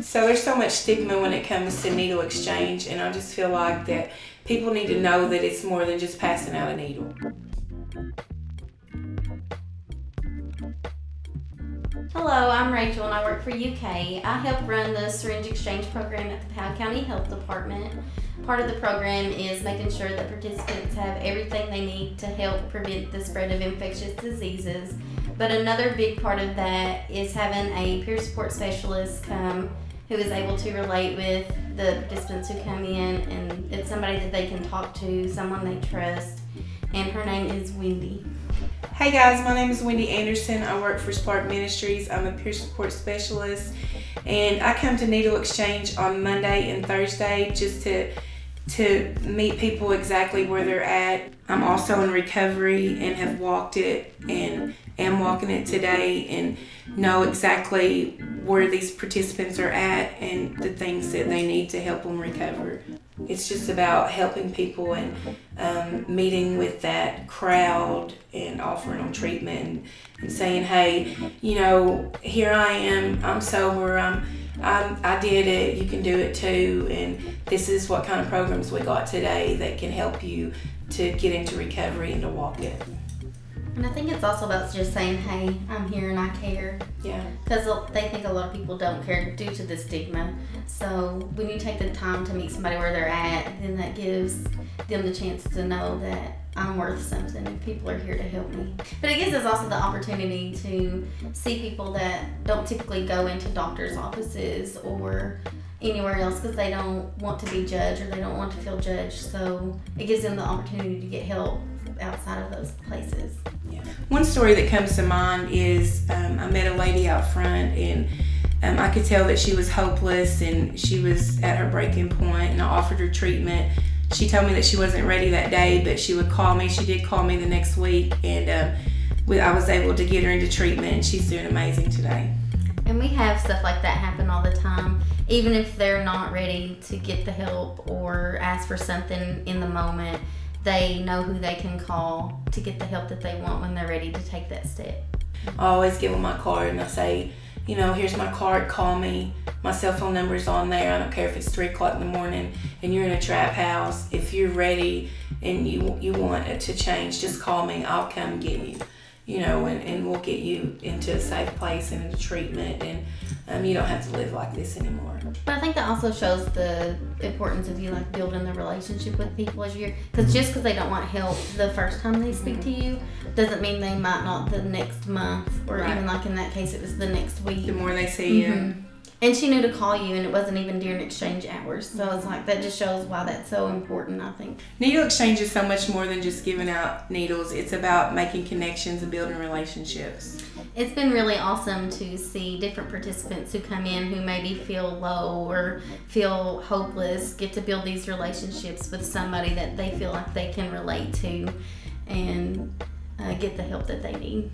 So there's so much stigma when it comes to needle exchange, and I just feel like that people need to know that it's more than just passing out a needle. Hello, I'm Rachel and I work for UK. I help run the syringe exchange program at the Powell County Health Department. Part of the program is making sure that participants have everything they need to help prevent the spread of infectious diseases. But another big part of that is having a peer support specialist come who is able to relate with the participants who come in and it's somebody that they can talk to, someone they trust. And her name is Wendy. Hey guys, my name is Wendy Anderson. I work for Spark Ministries. I'm a peer support specialist and I come to Needle Exchange on Monday and Thursday just to to meet people exactly where they're at. I'm also in recovery and have walked it and am walking it today and know exactly where these participants are at and the things that they need to help them recover. It's just about helping people and um, meeting with that crowd and offering them treatment and, and saying, hey, you know, here I am, I'm sober, I'm, I'm, I did it, you can do it too, and this is what kind of programs we got today that can help you to get into recovery and to walk it. And I think it's also about just saying, hey, I'm here and I care. Yeah. Because they think a lot of people don't care due to the stigma. So when you take the time to meet somebody where they're at, then that gives them the chance to know that I'm worth something and people are here to help me. But it gives us also the opportunity to see people that don't typically go into doctor's offices or anywhere else because they don't want to be judged or they don't want to feel judged. So it gives them the opportunity to get help outside of those places. Yeah. One story that comes to mind is um, I met a lady out front and um, I could tell that she was hopeless and she was at her breaking point and I offered her treatment. She told me that she wasn't ready that day, but she would call me. She did call me the next week and um, we, I was able to get her into treatment and she's doing amazing today. And we have stuff like that happen all the time, even if they're not ready to get the help or ask for something in the moment they know who they can call to get the help that they want when they're ready to take that step. I always give them my card and I say, you know, here's my card, call me. My cell phone number is on there. I don't care if it's three o'clock in the morning and you're in a trap house. If you're ready and you you want it to change, just call me. I'll come get you you know, and, and we'll get you into a safe place and into treatment, and um, you don't have to live like this anymore. But I think that also shows the importance of you like building the relationship with people as you're, because just because they don't want help the first time they speak mm-hmm. to you, doesn't mean they might not the next month, or right. even like in that case, it was the next week. The more they see mm-hmm. you and she knew to call you and it wasn't even during exchange hours. So it's like that just shows why that's so important i think. Needle exchange is so much more than just giving out needles. It's about making connections and building relationships. It's been really awesome to see different participants who come in who maybe feel low or feel hopeless get to build these relationships with somebody that they feel like they can relate to and uh, get the help that they need